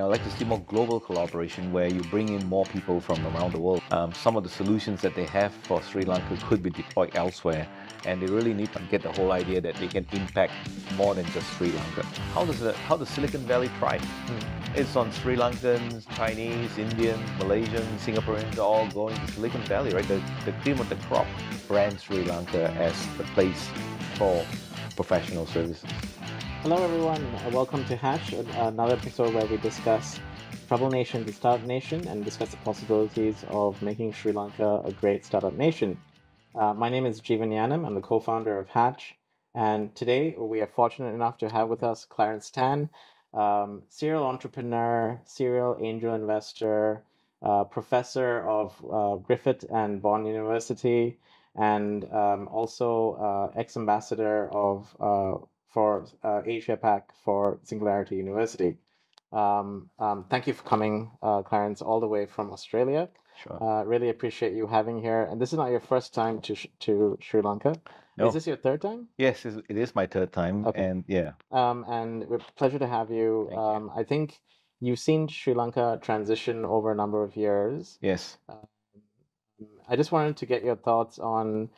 I'd like to see more global collaboration where you bring in more people from around the world. Um, some of the solutions that they have for Sri Lanka could be deployed elsewhere, and they really need to get the whole idea that they can impact more than just Sri Lanka. How does the, how does Silicon Valley thrive? Hmm. It's on Sri Lankans, Chinese, Indian, Malaysian, Singaporeans all going to Silicon Valley, right? The, the cream of the crop brand Sri Lanka as the place for professional services. Hello, everyone. Welcome to Hatch, another episode where we discuss Trouble Nation to Startup Nation and discuss the possibilities of making Sri Lanka a great startup nation. Uh, my name is Jeevan Gnanam. I'm the co founder of Hatch. And today we are fortunate enough to have with us Clarence Tan, um, serial entrepreneur, serial angel investor, uh, professor of uh, Griffith and Bond University, and um, also uh, ex ambassador of uh, for uh, Asia Pac for Singularity University. Um, um, thank you for coming, uh, Clarence, all the way from Australia. Sure. Uh, really appreciate you having here. And this is not your first time to sh- to Sri Lanka. No. Is this your third time? Yes, it is my third time. Okay. And yeah. Um, and it's a pleasure to have you. Um, you. I think you've seen Sri Lanka transition over a number of years. Yes. Um, I just wanted to get your thoughts on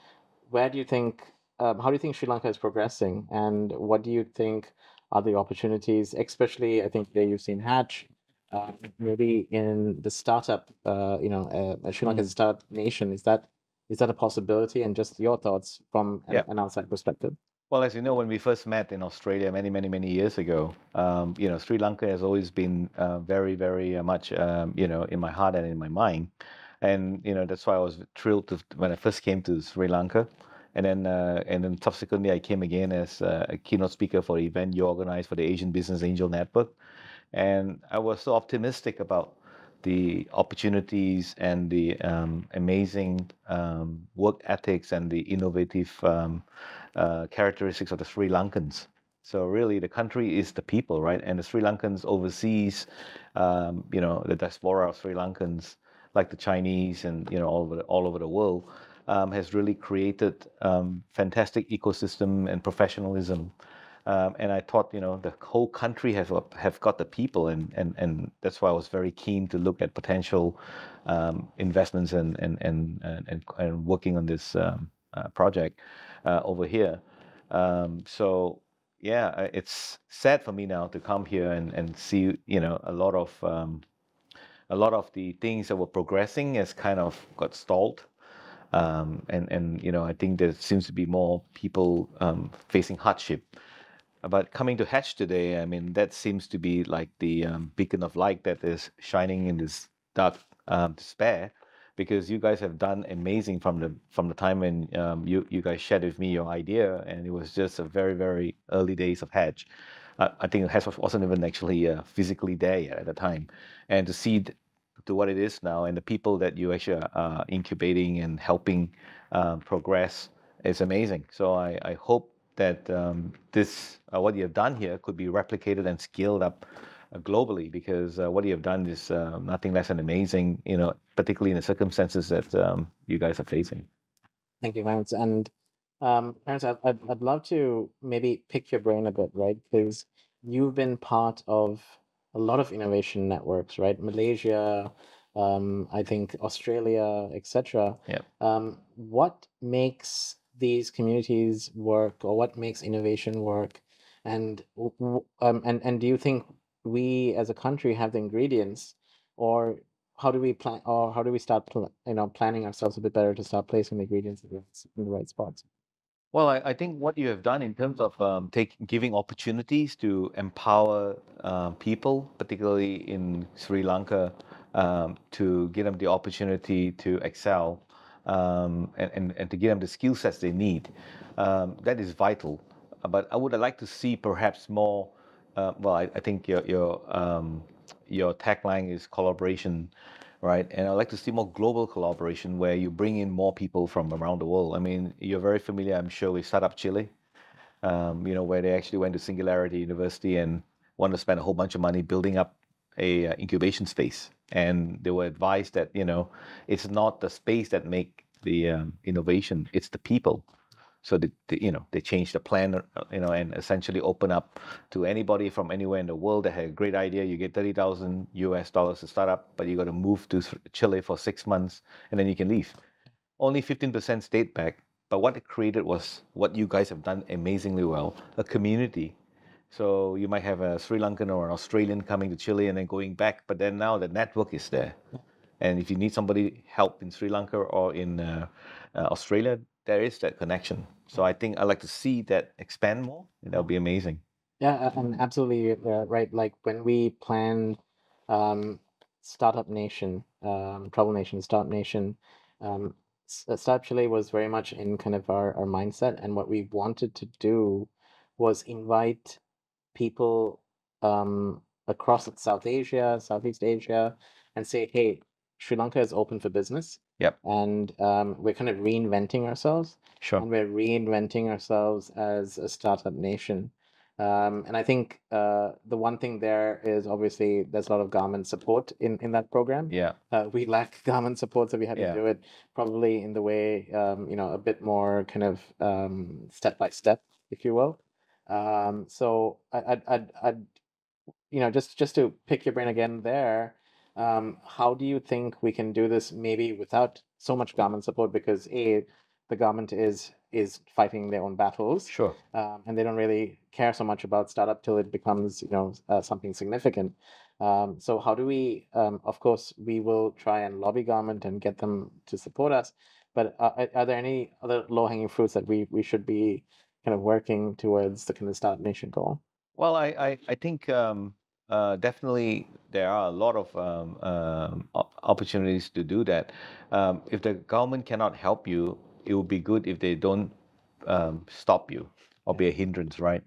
where do you think um, how do you think Sri Lanka is progressing, and what do you think are the opportunities? Especially, I think that you've seen Hatch, uh, maybe in the startup. Uh, you know, uh, Sri Lanka is a mm. startup nation. Is that is that a possibility? And just your thoughts from an, an outside perspective. Well, as you know, when we first met in Australia many, many, many years ago, um, you know, Sri Lanka has always been uh, very, very uh, much, um, you know, in my heart and in my mind. And, you know, that's why I was thrilled to, when I first came to Sri Lanka and then uh, and then subsequently I came again as uh, a keynote speaker for the event you organized for the Asian Business Angel Network, and I was so optimistic about the opportunities and the um, amazing um, work ethics and the innovative um, uh, characteristics of the Sri Lankans. So really, the country is the people, right? And the Sri Lankans overseas, um, you know, the diaspora of Sri Lankans, like the Chinese and you know all over the, all over the world, um, has really created um, fantastic ecosystem and professionalism. Um, and I thought, you know, the whole country has have got the people, and, and, and that's why I was very keen to look at potential um, investments and and, and and and working on this um, uh, project uh, over here. Um, so yeah, it's sad for me now to come here and, and see, you know, a lot of a lot of the things that were progressing has kind of got stalled. Um, and and you know I think there seems to be more people um, facing hardship. But coming to Hatch today, I mean that seems to be like the um, beacon of light that is shining in this dark um, despair, because you guys have done amazing from the from the time when um, you you guys shared with me your idea, and it was just a very very early days of Hatch. Uh, I think Hatch wasn't even actually uh, physically there yet at the time, and to see to what it is now and the people that you actually are incubating and helping um, progress is amazing. So I, I hope that um, this uh, what you have done here could be replicated and scaled up uh, globally because uh, what you have done is uh, nothing less than amazing. You know, particularly in the circumstances that um, you guys are facing. Thank you, Clarence. And um, Clarence, I'd, I'd love to maybe pick your brain a bit, right? Because you've been part of a lot of innovation networks, right? Malaysia, um, I think Australia, etc. Yeah. Um, what makes these communities work, or what makes innovation work, and um, and and do you think we as a country have the ingredients, or how do we plan, or how do we start, pl- you know, planning ourselves a bit better to start placing the ingredients in the right spots? Well, I, I think what you have done in terms of um, take, giving opportunities to empower uh, people, particularly in Sri Lanka, um, to give them the opportunity to excel um, and, and, and to give them the skill sets they need, um, that is vital. But I would like to see perhaps more. Uh, well, I, I, think your your um, your tagline is collaboration right? And I'd like to see more global collaboration where you bring in more people from around the world. I mean, you're very familiar, I'm sure, with Startup Chile, um, you know, where they actually went to Singularity University and wanted to spend a whole bunch of money building up a uh, incubation space. And they were advised that, you know, it's not the space that make the um, innovation, it's the people. So they, they, you know they changed the plan, uh, you know, and essentially open up to anybody from anywhere in the world that had a great idea. You get thirty thousand US dollars to start up, but you got to move to Chile for six months, and then you can leave. Only fifteen percent stayed back, but what it created was what you guys have done amazingly well: a community. So you might have a Sri Lankan or an Australian coming to Chile and then going back, but then now the network is there. And if you need somebody help in Sri Lanka or in uh, uh, Australia, there is that connection. So I think I'd like to see that expand more. That would be amazing. Yeah, and absolutely uh, right. Like when we planned um, Startup Nation, um, Trouble Nation, Startup Nation, um, uh, Startup Chile was very much in kind of our, our mindset. And what we wanted to do was invite people um, across South Asia, Southeast Asia, and say, hey, Sri Lanka is open for business. Yep. And um, we're kind of reinventing ourselves. Sure. And we're reinventing ourselves as a startup nation. Um, and I think uh, the one thing there is obviously there's a lot of government support in, in that program. Yeah. Uh, we lack government support, so we had Yeah. to do it probably in the way, um, you know, a bit more kind of um, step by step, if you will. Um, so I, I'd, I'd, I'd, you know, just just to pick your brain again there, um, how do you think we can do this maybe without so much government support? Because a, the government is is fighting their own battles, Sure. um, and they don't really care so much about startup till it becomes, you know, uh, something significant. Um, so how do we? Um, of course, we will try and lobby government and get them to support us. But are, are there any other low hanging fruits that we we should be kind of working towards the kind of startup nation goal? Well, I, I, I think um, uh, definitely there are a lot of um, um, opportunities to do that. Um, if the government cannot help you, it would be good if they don't um, stop you or be a hindrance, right?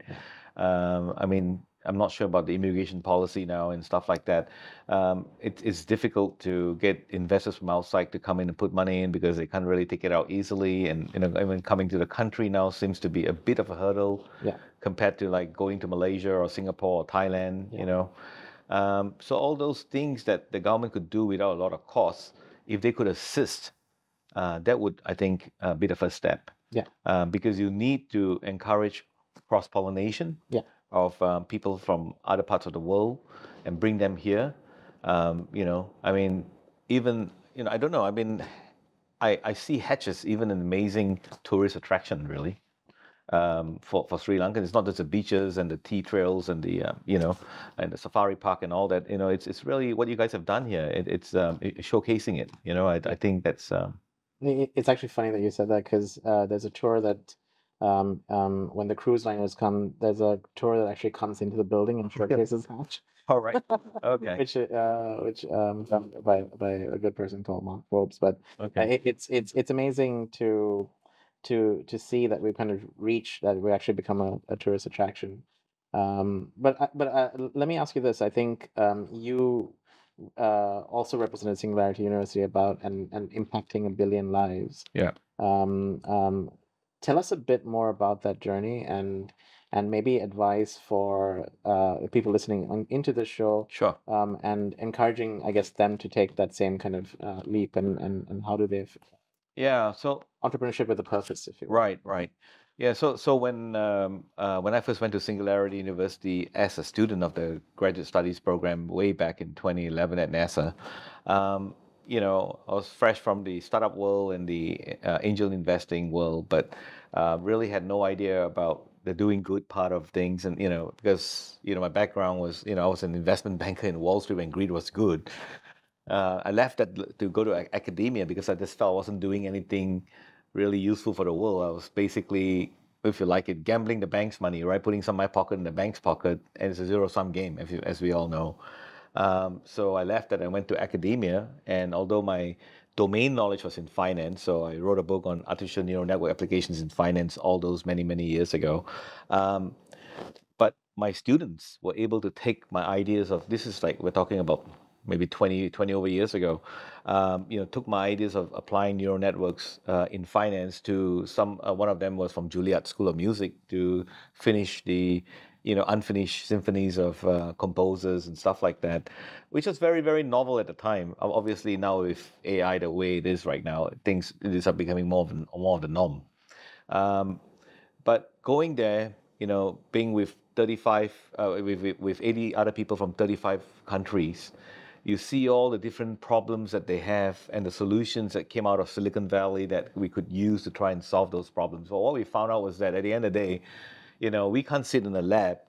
Um, I mean, I'm not sure about the immigration policy now and stuff like that. Um, it, it's difficult to get investors from outside to come in and put money in because they can't really take it out easily. And you know, even coming to the country now seems to be a bit of a hurdle Yeah. Compared to like going to Malaysia or Singapore or Thailand. Yeah. You know, um, so all those things that the government could do without a lot of costs, if they could assist, uh, that would I think uh, be the first step. Yeah. Um, because you need to encourage cross pollination Yeah. of um, people from other parts of the world and bring them here. Um, you know, I mean, even you know, I don't know. I mean, I I see hatches even an amazing tourist attraction really. Um, for, for Sri Lanka, it's not just the beaches and the tea trails and the uh, you know and the safari park and all that. You know, it's it's really what you guys have done here. It, it's um, it- showcasing it. You know, I, I think that's um, It's actually funny that you said that because uh, there's a tour that um, um, when the cruise liners come, there's a tour that actually comes into the building and showcases Hatch, all right. Okay. which uh, which um, done by by a good person called Mark Forbes. But uh, Okay. it, it's it's it's amazing to to to see that we've kind of reached that we actually become a, a tourist attraction. Um, but but uh, let me ask you this: I think um, you uh, also represented Singularity University about and and impacting a billion lives. Yeah. Um, um, tell us a bit more about that journey and and maybe advice for uh, people listening on, into the show Sure. um, and encouraging, I guess, them to take that same kind of uh, leap and, and, and how do they Yeah. So entrepreneurship with a purpose, if you will. Right, right. Yeah, so so when um, uh, when I first went to Singularity University as a student of the graduate studies program way back in 2011 at NASA, um, you know, I was fresh from the startup world and the uh, angel investing world, but uh, really had no idea about the doing good part of things. And you know, because you know my background was, you know, I was an investment banker in Wall Street when greed was good. Uh, I left that to go to academia because I just felt I wasn't doing anything really useful for the world. I was basically, if you like it, gambling the bank's money, right? Putting some of my pocket in the bank's pocket, and it's a zero sum game, as, you, as we all know. Um, so I left that and went to academia. And although my domain knowledge was in finance, so I wrote a book on artificial neural network applications in finance all those many, many years ago. Um, but my students were able to take my ideas of this is like we're talking about maybe 20, 20 over years ago um, you know took my ideas of applying neural networks uh, in finance to some uh, one of them was from juilliard school of music to finish the you know unfinished symphonies of uh, composers and stuff like that which was very very novel at the time. Obviously now with ai the way it is right now things these are becoming more of, an, more of the norm. Um, but going there, you know, being with 35, uh, with, with, with 80 other people from 35 countries, you see all the different problems that they have and the solutions that came out of Silicon Valley that we could use to try and solve those problems. Well, what we found out was that at the end of the day, you know, we can't sit in a lab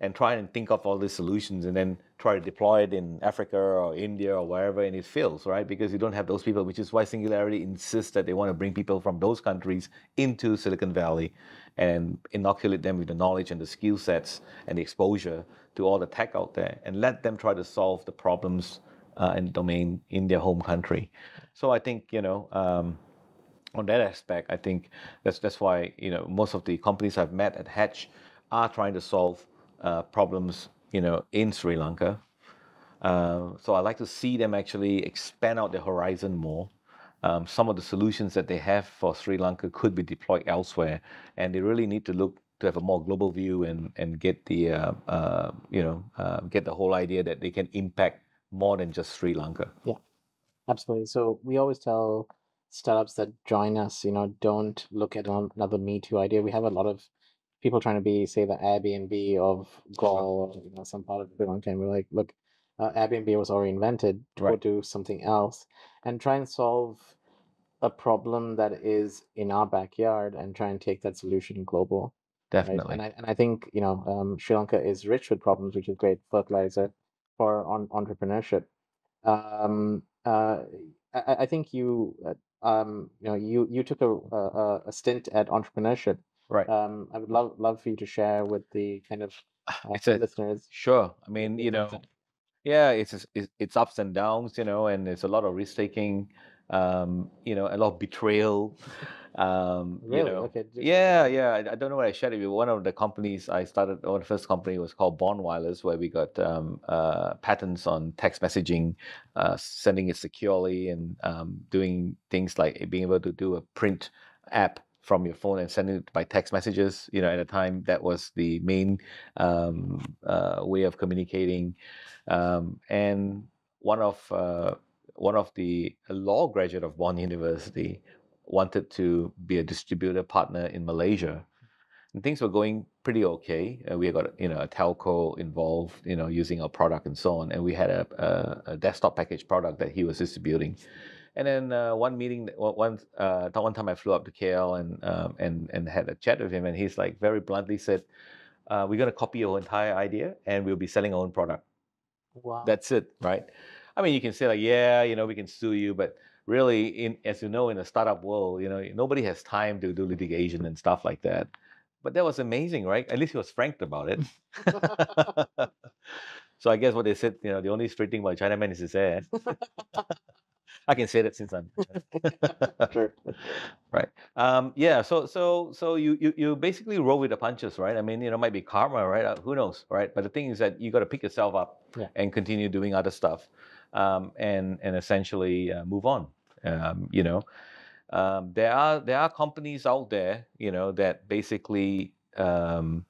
and try and think of all these solutions and then try to deploy it in Africa or India or wherever and it fails, right? Because you don't have those people, which is why Singularity insists that they want to bring people from those countries into Silicon Valley and inoculate them with the knowledge and the skill sets and the exposure to all the tech out there and let them try to solve the problems uh, and domain in their home country. So I think, you know, um, on that aspect, I think that's that's why you know most of the companies I've met at Hatch are trying to solve uh, problems, you know, in Sri Lanka. Uh, so I like to see them actually expand out their horizon more. Um, some of the solutions that they have for Sri Lanka could be deployed elsewhere, and they really need to look to have a more global view and and get the uh, uh you know uh, get the whole idea that they can impact more than just Sri Lanka. Yeah, absolutely. So we always tell startups that join us, you know, don't look at another Me Too idea. We have a lot of people trying to be, say, the Airbnb of Galle or you know, some part of Sri Lanka. And we're like, look, uh, Airbnb was already invented. Go Right. do something else and try and solve a problem that is in our backyard and try and take that solution global. right? Definitely. And I and I think you know um, Sri Lanka is rich with problems, which is great fertilizer for on entrepreneurship. Um, uh, I, I- I think you uh, um, you know you you took a, a a stint at entrepreneurship. Right. Um, I would love love for you to share with the kind of uh, a listeners. sure. I mean, you know, yeah, it's it's it's ups and downs, you know, and it's a lot of risk taking, um, you know, a lot of betrayal, um, you Really? know. Okay. Yeah, yeah. I, I don't know what I shared it with. You. One of the companies I started, one of the first company was called Bond Wireless, where we got um, uh, patents on text messaging, uh, sending it securely, and um, doing things like being able to do a print app from your phone and sending it by text messages. You know, at the time that was the main um, uh, way of communicating. Um, and one of uh, one of the law graduate of Bond University wanted to be a distributor partner in Malaysia. And things were going pretty okay. Uh, we got you know a telco involved, you know, using our product and so on. And we had a, a, a desktop package product that he was distributing. And then uh, one meeting, one one uh, one time I flew up to KL and um, and and had a chat with him, and he's like very bluntly said, uh, "We're gonna copy your entire idea, and we'll be selling our own product." Wow. That's it, right? I mean, you can say like, yeah, you know, we can sue you, but really, in as you know, in the startup world, you know, nobody has time to do litigation and stuff like that. But that was amazing, right? At least he was frank about it. so I guess what they said, you know, the only straight thing about Chinaman is his hair. I can say that since I'm Sure. right. Um, yeah. So so so you, you you basically roll with the punches, right? I mean, you know, might be karma, right? Uh, who knows, right? But the thing is that you got to pick yourself up Yeah. and continue doing other stuff, um, and and essentially uh, move on. Um, you know, um, there are there are companies out there, you know, that basically um,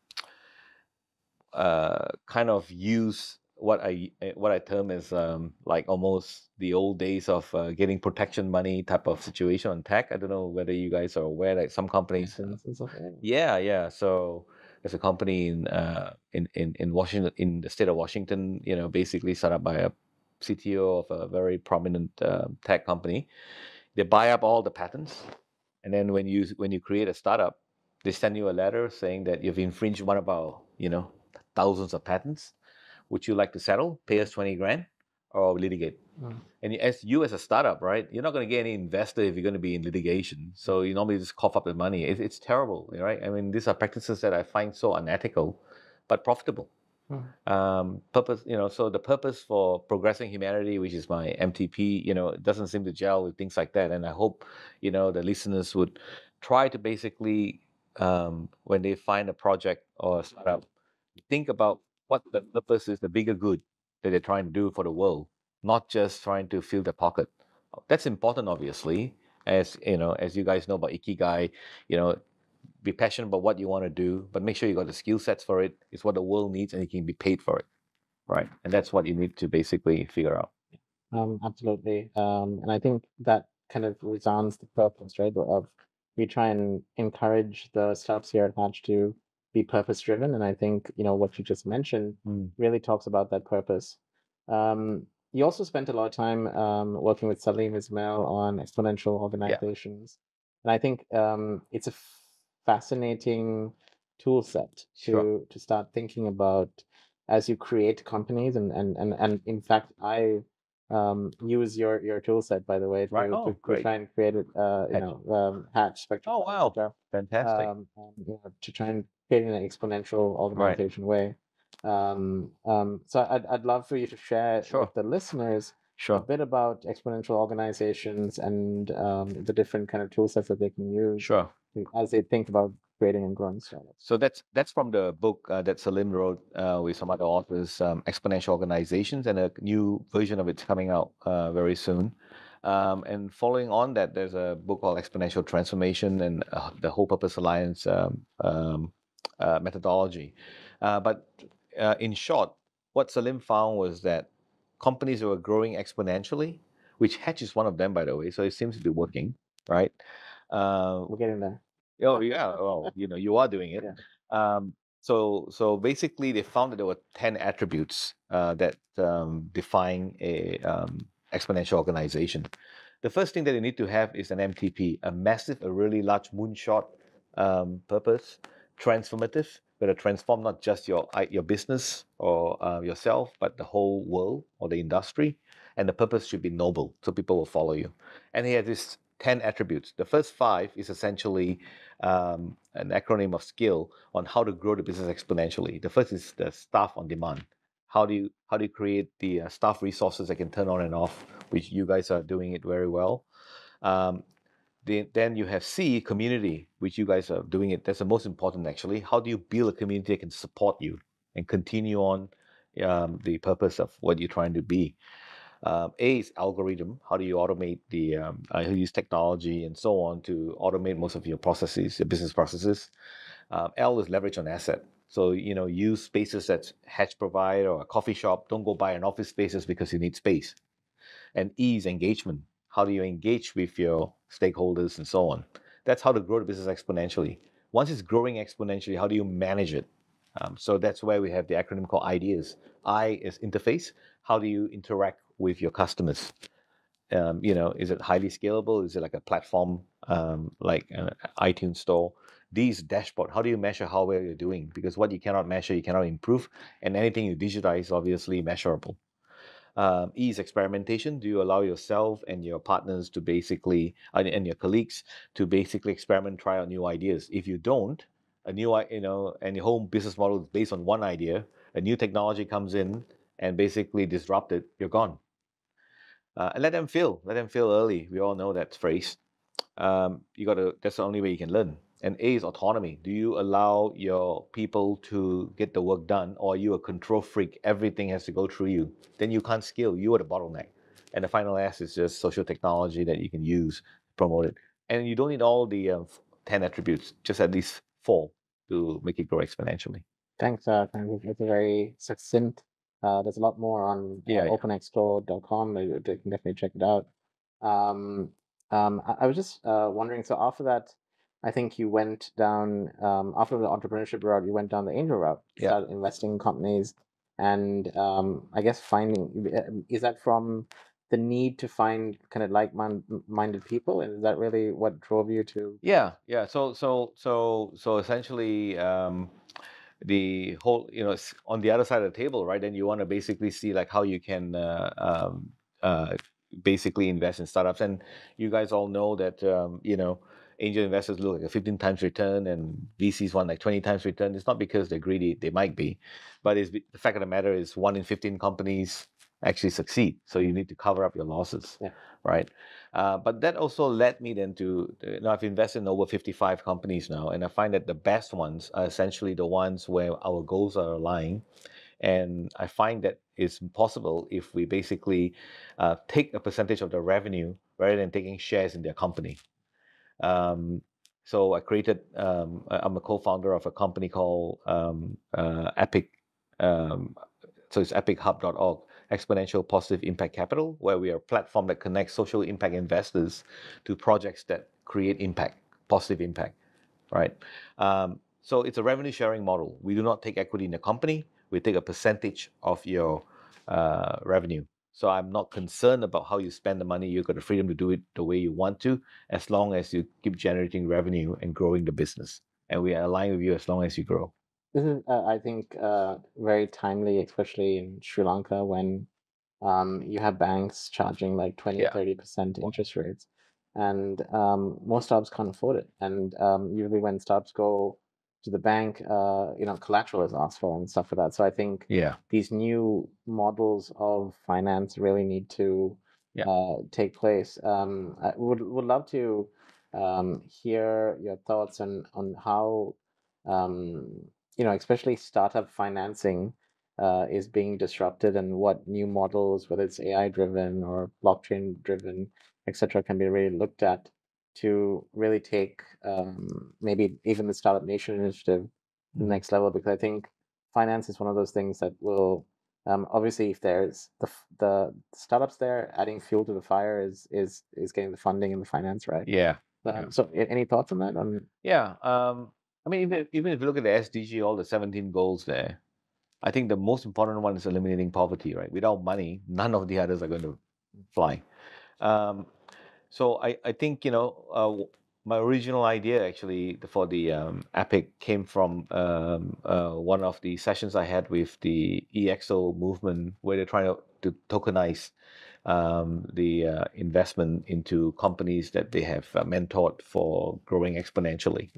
uh, kind of use what I eh, what I term as um, like almost the old days of uh, getting protection money type of situation on tech. I don't know whether you guys are aware that some companies. Yeah, yeah. So there's a company in uh, in in in Washington in the state of Washington. You know, basically set up by a CTO of a very prominent uh, tech company. They buy up all the patents, and then when you when you create a startup, they send you a letter saying that you've infringed one of our you know thousands of patents. Would you like to settle? Pay us twenty grand or litigate. Mm. And as you as a startup, right, you're not going to get any investor if you're going to be in litigation. So you normally just cough up the money. It, it's terrible, right? I mean, these are practices that I find so unethical, but profitable. Mm. Um, purpose, you know. So the purpose for progressing humanity, which is my MTP, you know, doesn't seem to gel with things like that. And I hope, you know, the listeners would try to basically, um, when they find a project or a startup, think about what the purpose is, the bigger good that they're trying to do for the world, not just trying to fill their pocket. That's important, obviously, as you know, as you guys know about ikigai. You know, be passionate about what you want to do, but make sure you got the skill sets for it. It's what the world needs, and you can be paid for it, right? And that's what you need to basically figure out. Um, absolutely. Um, and I think that kind of resounds the purpose, right, of we try and encourage the startups here at Hatch to be purpose driven. And I think, you know, what you just mentioned Mm. really talks about that purpose. Um, you also spent a lot of time um, working with Salim Ismail on exponential organizations. And I think um, it's a f- fascinating tool set to Sure. to start thinking about as you create companies and and and, and in fact I um, use your your tool set by the way to, Right. to, Oh, to great. try and create it uh, you Hatch. know um, hatch spectrum Oh, wow. etc Fantastic. um, um, you know, to try and create in an exponential organization way. Um, um, so I'd, I'd love for you to share Sure. with the listeners a bit about exponential organizations and um, the different kind of tool sets that they can use Sure. as they think about creating and growing startups. So that's that's from the book uh, that Salim wrote uh, with some other authors, um, Exponential Organizations, and a new version of it's coming out uh, very soon. Um, and following on that, there's a book called Exponential Transformation and uh, the Whole Purpose Alliance um, um, uh, methodology. Uh, but uh, in short, what Salim found was that companies were growing exponentially, which Hatch is one of them, by the way, so it seems to be working, right? Uh, We're getting there. Oh yeah, well, you know, you are doing it. Yeah. Um, so so basically, they found that there were ten attributes uh, that um, define a um, exponential organization. The first thing that you need to have is an MTP, a massive, a really large moonshot um, purpose, transformative, where to transform not just your i- your business or uh, yourself, but the whole world or the industry. And the purpose should be noble, so people will follow you. And he has this 10 attributes. The first five is essentially um, an acronym of skill on how to grow the business exponentially. The first is the staff on demand. How do you how do you create the uh, staff resources that can turn on and off, which you guys are doing it very well. Um, the, then you have C community, which you guys are doing it. That's the most important actually. How do you build a community that can support you and continue on um, the purpose of what you're trying to be? Um, A is algorithm. How do you automate the um, uh, use technology and so on to automate most of your processes, your business processes. Um, L is leverage on asset. So you know use spaces that Hatch provide or a coffee shop. Don't go buy an office spaces because you need space. And E is engagement. How do you engage with your stakeholders and so on? That's how to grow the business exponentially. Once it's growing exponentially, how do you manage it? Um, so that's where we have the acronym called IDEAS. I is interface. How do you interact with your customers? Um, you know, is it highly scalable? Is it like a platform um, like an iTunes store? These dashboard. How do you measure how well you're doing? Because what you cannot measure, you cannot improve, and anything you digitize is obviously measurable. Um, e is experimentation. Do you allow yourself and your partners to basically, and, and your colleagues to basically experiment, try out new ideas? If you don't, a new, you know, and your whole business model is based on one idea, a new technology comes in and basically disrupt it, you're gone. Uh, and let them fail. Let them fail early. We all know that phrase. Um, you got to. That's the only way you can learn. And A is autonomy. Do you allow your people to get the work done, or are you a control freak? Everything has to go through you. Then you can't scale. You are the bottleneck. And the final S is just social technology that you can use, promote it. And you don't need all the uh, ten attributes. Just at least four to make it grow exponentially. Thanks, uh. It's a very succinct. Uh, there's a lot more on uh, Yeah, yeah. openexo.com. They, they can definitely check it out. Um, um, I, I was just uh, wondering. So after that, I think you went down um, after the entrepreneurship route. You went down the angel route. Yeah. Started investing in companies, and um, I guess finding uh, is that from the need to find kind of like-minded people, and is that really what drove you to? Yeah, yeah. So so so so essentially, um, the whole you know on the other side of the table, right? Then you want to basically see like how you can uh, um, uh, basically invest in startups, and you guys all know that um, you know angel investors look like a 15 times return, and VCs want like 20 times return. It's not because they're greedy; they might be, but it's the fact of the matter is one in 15 companies actually succeed. So you need to cover up your losses, Yeah. right? Uh, but that also led me then to, you know, I've invested in over 55 companies now, and I find that the best ones are essentially the ones where our goals are aligned. And I find that it's possible if we basically uh, take a percentage of the revenue rather than taking shares in their company. Um, so I created, um, I'm a co-founder of a company called um, uh, Epic. Um, so it's epichub.org, Exponential Positive Impact Capital, where we are a platform that connects social impact investors to projects that create impact, positive impact, right? Um, so it's a revenue sharing model. We do not take equity in the company. We take a percentage of your uh, revenue. So I'm not concerned about how you spend the money. You've got the freedom to do it the way you want to, as long as you keep generating revenue and growing the business. And we align with you as long as you grow. This is, uh, I think, uh, very timely, especially in Sri Lanka when um, you have banks charging like 20 Yeah. 30% interest rates. And um, most startups can't afford it. And um, usually when startups go to the bank, uh, you know, collateral is asked for and stuff like that. So I think Yeah. these new models of finance really need to Yeah. uh, take place. Um, I would would love to um, hear your thoughts on on how um, you know, especially startup financing uh, is being disrupted, and what new models, whether it's AI driven or blockchain driven, etc., can be really looked at to really take um, maybe even the Startup Nation initiative to the Mhm. next level. Because I think finance is one of those things that will um, obviously if there's the the startups there adding fuel to the fire is is is getting the funding and the finance right. Yeah. Um, yeah. So any thoughts on that? On Yeah. Um, I mean, even, even if you look at the SDG, all the 17 goals there, I think the most important one is eliminating poverty, right? Without money, none of the others are going to fly. Um, so I, I think, you know, uh, my original idea actually for the um, Epic came from um, uh, one of the sessions I had with the EXO movement where they're trying to, to tokenize um, the uh, investment into companies that they have uh, mentored for growing exponentially.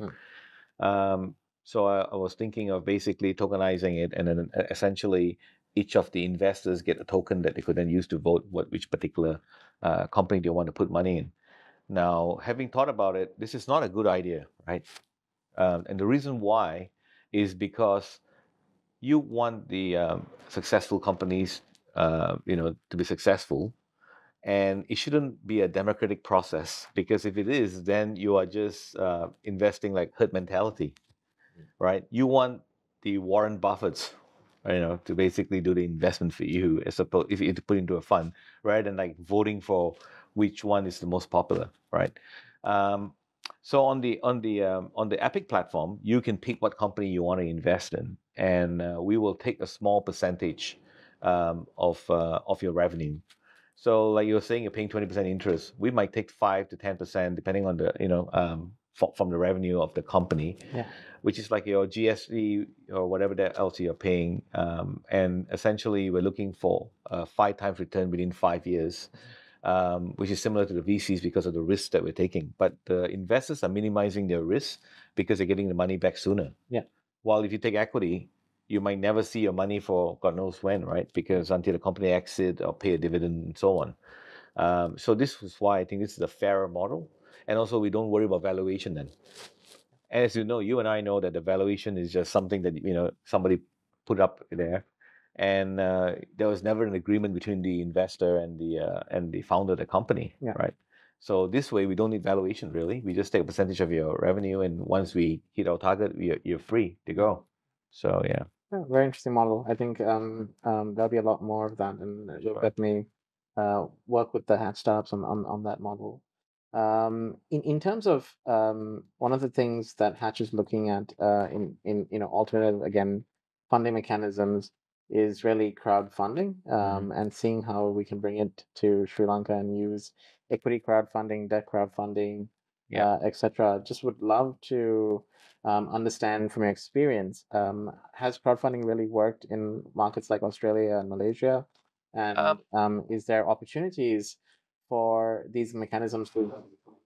Um, so I, I was thinking of basically tokenizing it, and then essentially each of the investors get a token that they could then use to vote what which particular uh, company they want to put money in. Now, having thought about it, this is not a good idea, right? Um, and the reason why is because you want the um, successful companies, uh, you know, to be successful, and it shouldn't be a democratic process because if it is, then you are just uh, investing like herd mentality, right? You want the Warren Buffetts, you know, to basically do the investment for you, as opposed if you to put into a fund, rather than like voting for which one is the most popular, right? Um, so on the on the um, on the Epic platform, you can pick what company you want to invest in, and uh, we will take a small percentage um, of uh, of your revenue. So like you were saying, you're paying twenty percent interest. We might take five to ten percent, depending on the you know um, fro- from the revenue of the company, Yeah. which is like your GST or whatever that else you're paying. Um, and essentially, we're looking for a five times return within five years um, which is similar to the VCs because of the risks that we're taking. But the investors are minimizing their risk because they're getting the money back sooner. Yeah. While if you take equity, you might never see your money for God knows when, right? Because until the company exit or pay a dividend and so on. Um, so this is why I think this is a fairer model, and also we don't worry about valuation then. And as you know, you and I know that the valuation is just something that you know somebody put up there, and uh, there was never an agreement between the investor and the uh, and the founder of the company, Yeah. right? So this way, we don't need valuation really. We just take a percentage of your revenue, and once we hit our target, we you're free to go. So yeah, Yeah, very interesting model. I think um, um, there'll be a lot more of that, and uh, you'll definitely uh, work with the hatch startups on, on, on that model. Um, in, in terms of um, one of the things that Hatch is looking at uh, in, in you know alternative again funding mechanisms is really crowdfunding um, and seeing how we can bring it to Sri Lanka and use equity crowdfunding, debt crowdfunding, Yeah. uh, etc. Just would love to um, understand from your experience, um, has crowdfunding really worked in markets like Australia and Malaysia? And Um, um, is there opportunities for these mechanisms to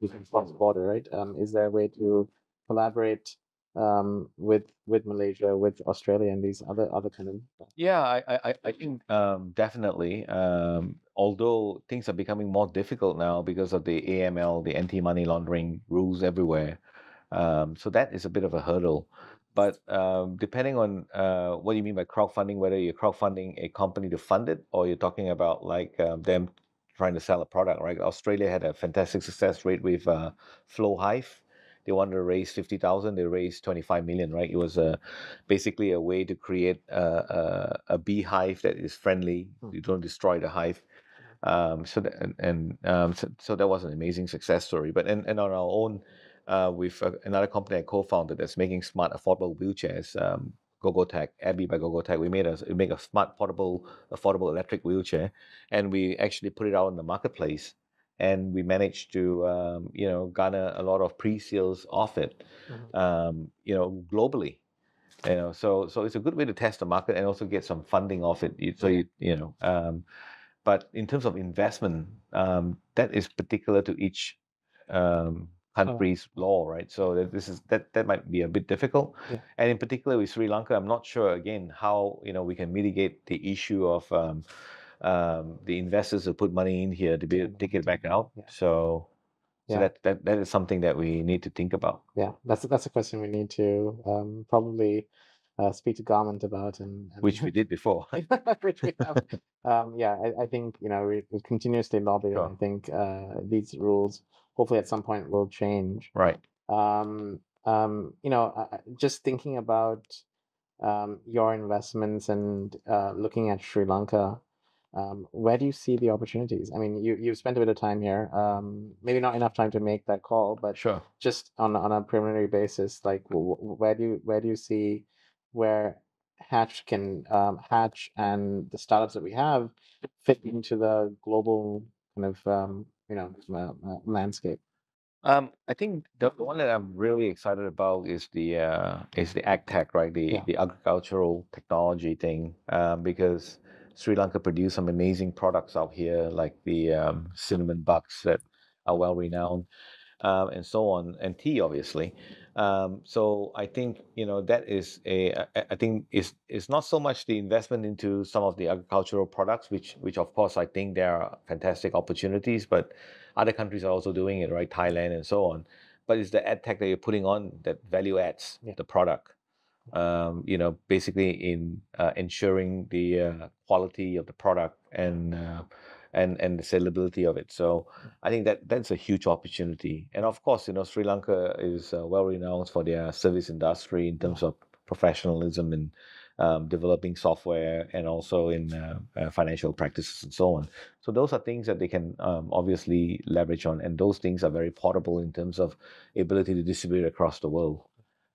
to cross border, right? Um, is there a way to collaborate um, with with Malaysia, with Australia, and these other other kind of Yeah, I, I, I- think um, definitely. Um, although things are becoming more difficult now because of the AML, the anti-money laundering rules everywhere. Um, so that is a bit of a hurdle. But um, depending on uh, what you mean by crowdfunding, whether you're crowdfunding a company to fund it or you're talking about like um, them trying to sell a product, right? Australia had a fantastic success rate with uh, Flow Hive. They wanted to raise 50,000, they raised 25 million, right? It was a, basically a way to create a, a, a beehive that is friendly. Hmm. You don't destroy the hive. Um, so that, and, and um, so, so that was an amazing success story. But and, and on our own uh, with uh, another company I co-founded that's making smart, affordable wheelchairs. Um, Gogotech, Abby by Gogotech. We made a we make a smart, portable, affordable electric wheelchair, and we actually put it out in the marketplace, and we managed to um, you know garner a lot of pre-sales off it, Mhm. um, you know globally. You know, so so it's a good way to test the market and also get some funding off it. So you you know, um, but in terms of investment, um, that is particular to each um, country's law, right? So that this is that that might be a bit difficult. Yeah. And in particular with Sri Lanka, I'm not sure again how you know we can mitigate the issue of um, the investors who put money in here to be able to take it back out. Yeah. So. So Yeah. that, that that is something that we need to think about. Yeah, that's that's a question we need to um, probably uh, speak to government about, and, and which we did before. which we have. Um, yeah, I, I think you know we, we continuously lobby. and Sure. I think uh, these rules hopefully at some point will change. right. Um, um, you know, uh, just thinking about um, your investments and uh, looking at Sri Lanka, um, where do you see the opportunities? I mean, you you've spent a bit of time here. Um, maybe not enough time to make that call, but Sure. just on on a preliminary basis, like wh- wh- where do you where do you see where Hatch can um, Hatch and the startups that we have fit into the global kind of um, you know uh, uh, landscape? Um, I think the, the one that I'm really excited about is the uh, is the ag tech, right? The Yeah. the agricultural technology thing, um, because Sri Lanka produce some amazing products out here, like the um, cinnamon bucks that are well renowned, um, and so on, and tea, obviously. Um, so I think you know that is a. I think is is not so much the investment into some of the agricultural products, which which of course I think there are fantastic opportunities, but other countries are also doing it, right? Thailand and so on. But it's the ag tech that you're putting on that value adds Yeah. the product. Um, you know, basically in uh, ensuring the uh, quality of the product and uh, and and the sellability of it. So I think that that's a huge opportunity. And of course, you know, Sri Lanka is uh, well renowned for their service industry in terms of professionalism and um, developing software and also in uh, uh, financial practices and so on. So those are things that they can um, obviously leverage on, and those things are very portable in terms of ability to distribute across the world.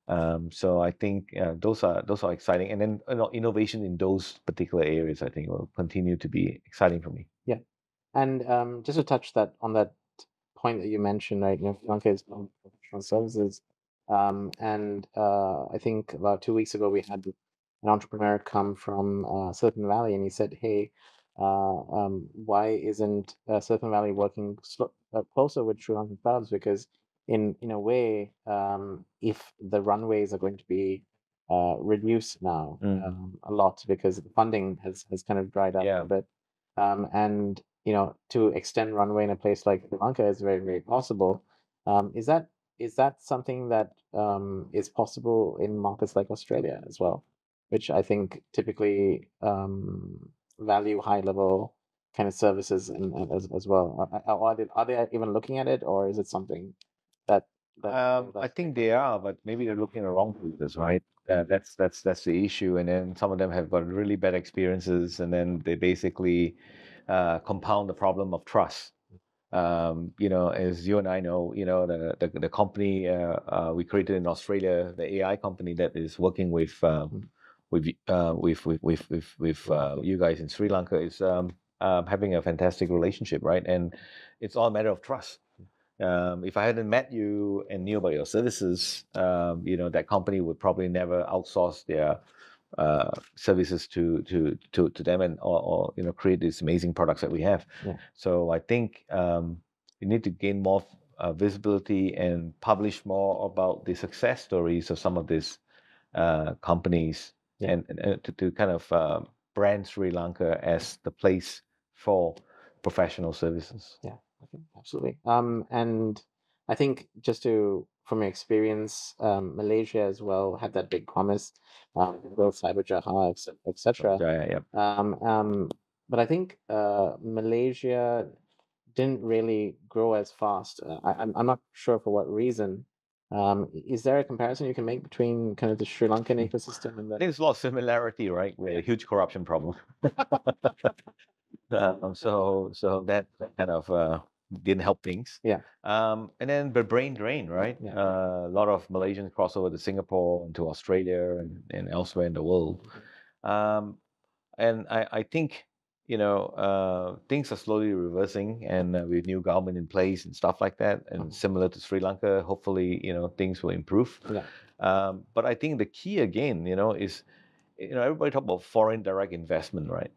Um, so I think uh, those are those are exciting, and then you know, innovation in those particular areas I think will continue to be exciting for me. Yeah, and um, just to touch that on that point that you mentioned, right? You know, is known professional services, um, and uh, I think about two weeks ago we had an entrepreneur come from uh, Silicon Valley, and he said, "Hey, uh, um, why isn't uh, Silicon Valley working uh, closer with Sri Lankan startups? Because in in a way, um, if the runways are going to be uh, reduced now Mm. um, a lot because the funding has has kind of dried up Yeah. a bit, um, and you know to extend runway in a place like Sri Lanka is very very possible. Um, is that is that something that um, is possible in markets like Australia as well, which I think typically um, value high level kind of services and, and as, as well. Are, are, are they, are they even looking at it, or is it something that that Um, I think they are, but maybe they're looking at the wrong places, right? Uh, that's that's that's the issue. And then some of them have got really bad experiences, and then they basically uh, compound the problem of trust. Um, you know, as you and I know, you know, the the, the company uh, uh, we created in Australia, the AI company that is working with um, with uh, with with with with, with uh, you guys in Sri Lanka is um, um, having a fantastic relationship, right? And it's all a matter of trust um, if I hadn't met you and knew about your services, um, you know, that company would probably never outsource their uh, services to to to to them and or, or you know create these amazing products that we have. Yeah. So I think um, you need to gain more uh, visibility and publish more about the success stories of some of these uh, companies Yeah. and, and to, to kind of uh, brand Sri Lanka as the place for professional services. Yeah, okay, absolutely. Um, and I think just to, from your experience, um, Malaysia as well had that big promise, um, build Cyberjaya, etc. Yeah, yeah, yeah. Um, um, but I think uh, Malaysia didn't really grow as fast. Uh, I, I'm I'm not sure for what reason. Um, is there a comparison you can make between kind of the Sri Lankan ecosystem and I think there's a lot of similarity, right? With a huge corruption problem. um, so, so that, kind of uh, didn't help things. Yeah. Um, and then the brain drain, right? Yeah. Uh, a lot of Malaysians cross over to Singapore and to Australia and, and elsewhere in the world. Um, and I, I think you know uh, things are slowly reversing, and uh, with new government in place and stuff like that, and Mhm. similar to Sri Lanka, hopefully you know things will improve. Yeah. Um, but I think the key again, you know, is you know everybody talk about foreign direct investment, right?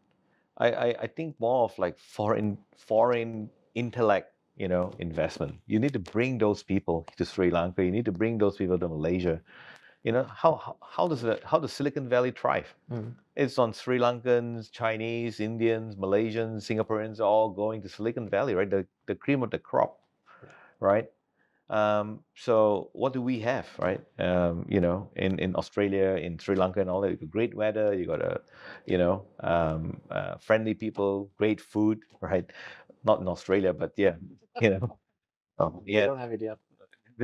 I, I, I think more of like foreign foreign intellect, you know, investment. You need to bring those people to Sri Lanka. You need to bring those people to Malaysia. You know, how how, how does the how does Silicon Valley thrive? Mm. It's on Sri Lankans, Chinese, Indians, Malaysians, Singaporeans all going to Silicon Valley, right? The the cream of the crop, right? Um, so what do we have, right? Um, you know, in, in Australia, in Sri Lanka, and all that, you got great weather, you got a, you know, um, uh, friendly people, great food, right? Not in Australia, but yeah, you know, oh, yeah, don't have it yet.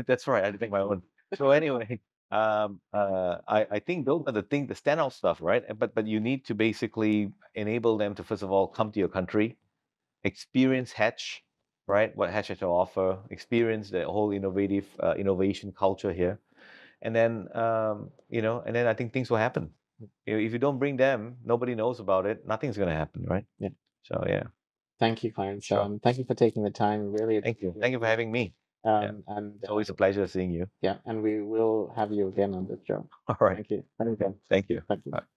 That's right. I did make my own. So anyway, um, uh, I I think those are the thing, the standout stuff, right? But but you need to basically enable them to first of all come to your country, experience Hatch, right? What Hatch has to offer, experience the whole innovative uh, innovation culture here, and then um, you know, and then I think things will happen. You know, if you don't bring them, nobody knows about it. Nothing's gonna happen, right? Yeah. So yeah. Thank you, Clarence. Sure. Um, thank you for taking the time. Really, Thank you. Thank you for having me. Um, and It's uh, always a pleasure seeing you. yeah, and we will have you again on this show. All right. Thank you. Thank you. Thank you. Thank you.